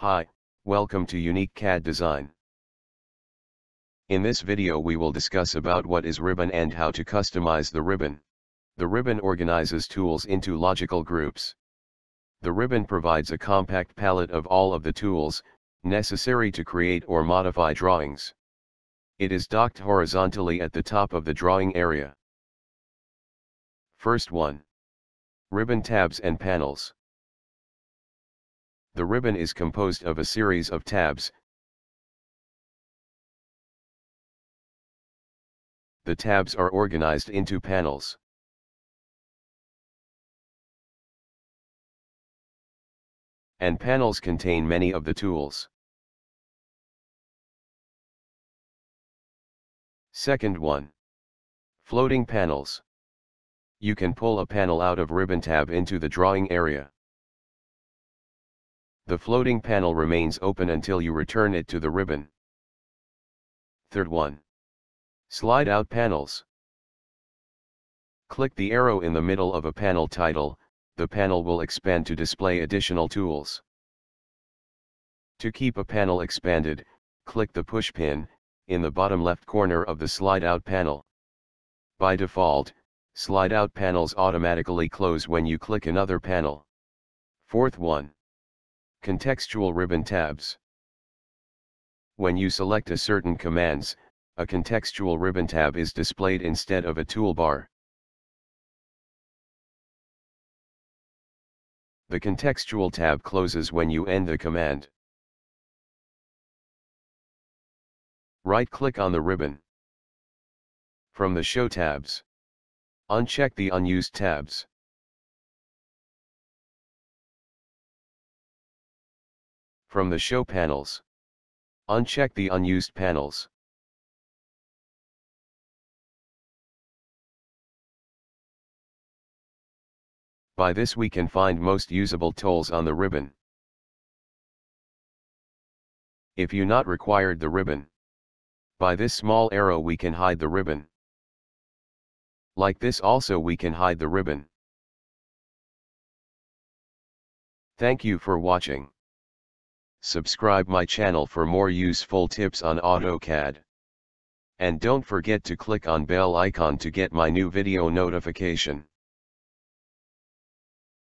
Hi, welcome to Unique CAD Design. In this video we will discuss about what is ribbon and how to customize the ribbon. The ribbon organizes tools into logical groups. The ribbon provides a compact palette of all of the tools, necessary to create or modify drawings. It is docked horizontally at the top of the drawing area. First one. Ribbon tabs and panels. The ribbon is composed of a series of tabs. The tabs are organized into panels. And panels contain many of the tools. Second one. Floating panels. You can pull a panel out of ribbon tab into the drawing area. The floating panel remains open until you return it to the ribbon. Third one. Slide out panels. Click the arrow in the middle of a panel title, the panel will expand to display additional tools. To keep a panel expanded, click the push pin, in the bottom left corner of the slide out panel. By default, slide out panels automatically close when you click another panel. Fourth one. Contextual ribbon tabs. When you select a certain commands, a contextual ribbon tab is displayed instead of a toolbar. The contextual tab closes when you end the command. Right-click on the ribbon. From the Show tabs. Uncheck the unused tabs. From the Show panels. Uncheck the unused panels. By this we can find most usable tools on the ribbon. If you not required the ribbon. By this small arrow we can hide the ribbon. Like this also we can hide the ribbon. Thank you for watching. Subscribe my channel for more useful tips on AutoCAD. And don't forget to click on bell icon to get my new video notification.